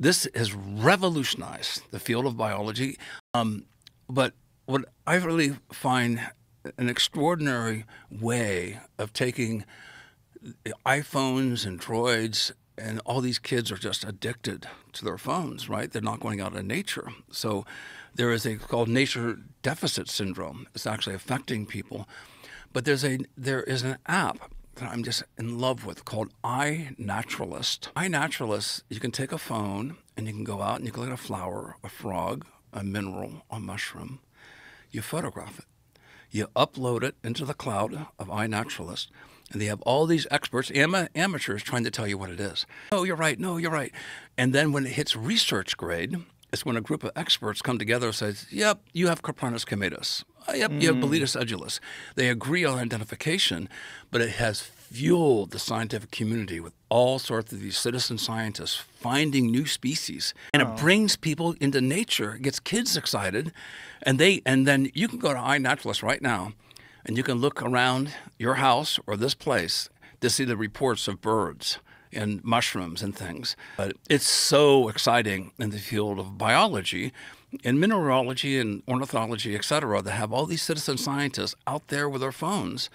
This has revolutionized the field of biology. Um, but what I really find an extraordinary way of taking iPhones and Droids and all these kids are just addicted to their phones, right? They're not going out in nature. So there is a called nature deficit syndrome. It's actually affecting people. But there's a there is an app that I'm just in love with called iNaturalist. iNaturalist, you can take a phone and you can go out and you can look at a flower, a frog, a mineral, a mushroom. You photograph it. You upload it into the cloud of iNaturalist and they have all these experts, ama- amateurs, trying to tell you what it is. Oh, you're right. No, you're right. And then when it hits research grade, it's when a group of experts come together and says, "Yep, you have Coprinus comatus. Uh, yep, mm. you have mm. Boletus edulis." They agree on identification, but it has fueled the scientific community with all sorts of these citizen scientists finding new species, and oh. it brings people into nature, gets kids excited, and they and then you can go to iNaturalist right now and you can look around your house or this place to see the reports of birds and mushrooms and things. But it's so exciting in the field of biology and mineralogy and ornithology, et cetera, to have all these citizen scientists out there with their phones.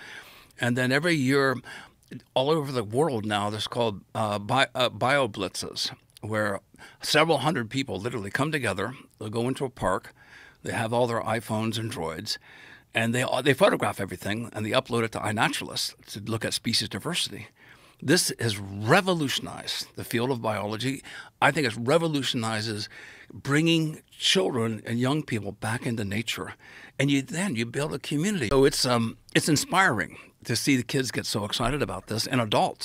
And then every year, all over the world now, there's called uh, bi- uh, bio blitzes, where several hundred people literally come together. They'll go into a park. They have all their iPhones and droids, and they they photograph everything and they upload it to iNaturalist to look at species diversity. This has revolutionized the field of biology. I think it revolutionizes bringing children and young people back into nature, and you then you build a community. So it's um it's inspiring to see the kids get so excited about this and adults.